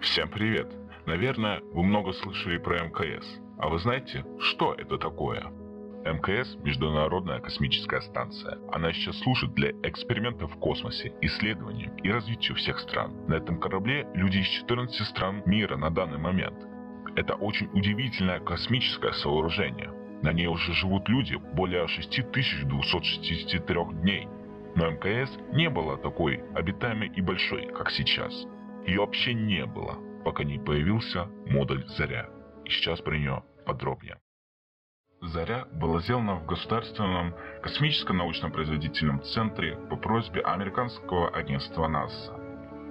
Всем привет! Наверное, вы много слышали про МКС. А вы знаете, что это такое? МКС – Международная космическая станция. Она сейчас служит для экспериментов в космосе, исследованию и развитию всех стран. На этом корабле люди из 14 стран мира на данный момент. Это очень удивительное космическое сооружение. На ней уже живут люди более 6263 дней. Но МКС не была такой обитаемой и большой, как сейчас. Ее вообще не было, пока не появился модуль «Заря». И сейчас про нее подробнее. «Заря» была сделана в Государственном космическо-научно-производительном центре по просьбе американского агентства НАСА.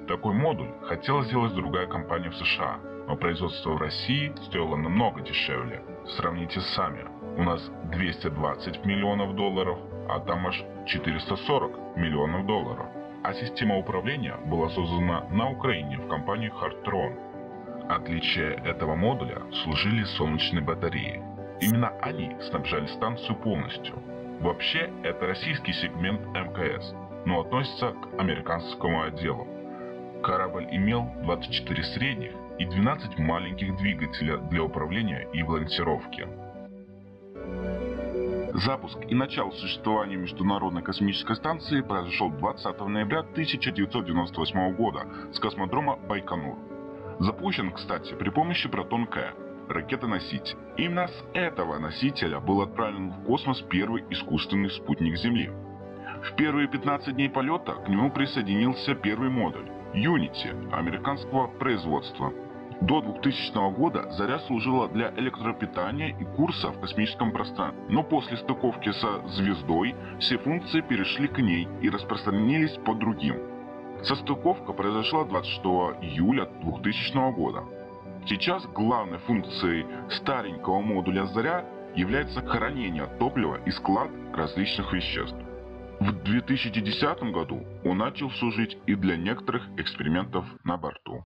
Такой модуль хотела сделать другая компания в США, но производство в России стоило намного дешевле. Сравните сами, у нас 220 миллионов долларов, а там аж 440 миллионов долларов. А система управления была создана на Украине в компании Hardtron. Отличие этого модуля служили солнечные батареи. Именно они снабжали станцию полностью. Вообще, это российский сегмент МКС, но относится к американскому отделу. Корабль имел 24 средних и 12 маленьких двигателя для управления и балансировки. Запуск и начало существования Международной космической станции произошел 20 ноября 1998 года с космодрома Байконур. Запущен, кстати, при помощи Протон-К, ракеты-носитель. Именно с этого носителя был отправлен в космос первый искусственный спутник Земли. В первые 15 дней полета к нему присоединился первый модуль – Unity американского производства – до 2000 года Заря служила для электропитания и курса в космическом пространстве, но после стыковки со звездой все функции перешли к ней и распространились по другим. Состыковка произошла 26 июля 2000 года. Сейчас главной функцией старенького модуля Заря является хранение топлива и склад различных веществ. В 2010 году он начал служить и для некоторых экспериментов на борту.